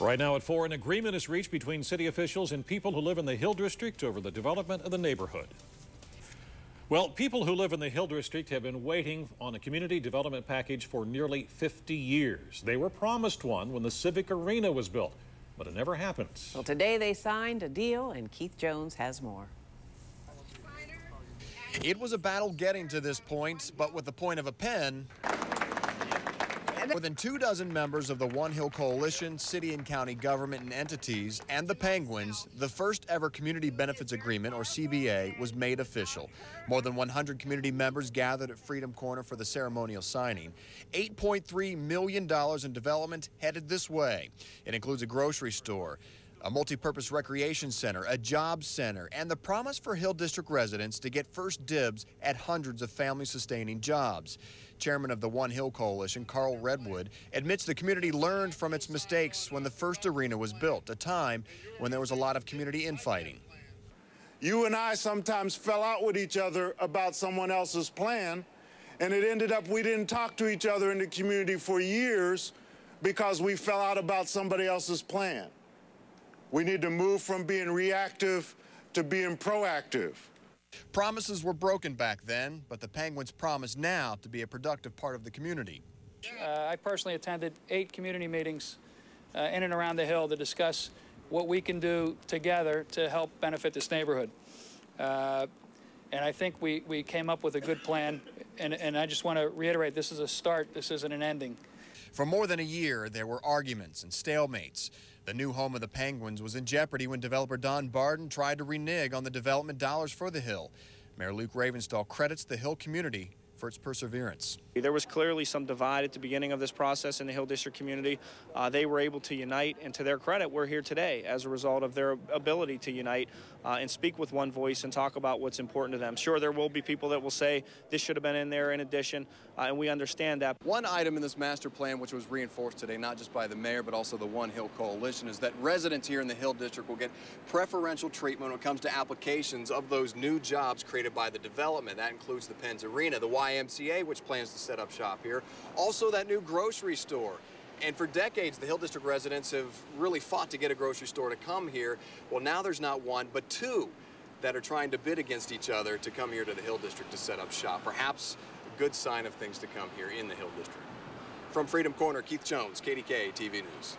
Right now at 4, an agreement is reached between city officials and people who live in the Hill District over the development of the neighborhood. Well, people who live in the Hill District have been waiting on a community development package for nearly 50 years. They were promised one when the Civic Arena was built, but it never happened. Well, today they signed a deal, and Keith Jones has more. It was a battle getting to this point, but with the point of a pen, more than two dozen members of the One Hill Coalition, city and county government and entities, and the Penguins, the first ever Community Benefits Agreement, or CBA, was made official. More than 100 community members gathered at Freedom Corner for the ceremonial signing. $8.3 million in development headed this way. It includes a grocery store, a multi-purpose recreation center, a job center, and the promise for Hill District residents to get first dibs at hundreds of family-sustaining jobs. Chairman of the One Hill Coalition, Carl Redwood, admits the community learned from its mistakes when the first arena was built, a time when there was a lot of community infighting. You and I sometimes fell out with each other about someone else's plan, and it ended up we didn't talk to each other in the community for years because we fell out about somebody else's plan. We need to move from being reactive to being proactive. Promises were broken back then, but the Penguins promise now to be a productive part of the community. Uh, I personally attended eight community meetings uh, in and around the Hill to discuss what we can do together to help benefit this neighborhood. Uh, and I think we, we came up with a good plan. And, and I just want to reiterate this is a start, this isn't an ending. For more than a year, there were arguments and stalemates. The new home of the Penguins was in jeopardy when developer Don Barden tried to renege on the development dollars for the Hill. Mayor Luke Ravenstahl credits the Hill community for its perseverance. There was clearly some divide at the beginning of this process in the Hill District community. Uh, they were able to unite, and to their credit, we're here today as a result of their ability to unite uh, and speak with one voice and talk about what's important to them. Sure, there will be people that will say this should have been in there in addition, uh, and we understand that. One item in this master plan, which was reinforced today, not just by the mayor, but also the One Hill Coalition, is that residents here in the Hill District will get preferential treatment when it comes to applications of those new jobs created by the development. That includes the Pens' Arena, the Y YMCA, which plans to set up shop here. Also, that new grocery store. And for decades, the Hill District residents have really fought to get a grocery store to come here. Well, now there's not one, but two that are trying to bid against each other to come here to the Hill District to set up shop. Perhaps a good sign of things to come here in the Hill District. From Freedom Corner, Keith Jones, KDKA TV News.